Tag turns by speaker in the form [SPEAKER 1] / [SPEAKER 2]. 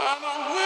[SPEAKER 1] I'm a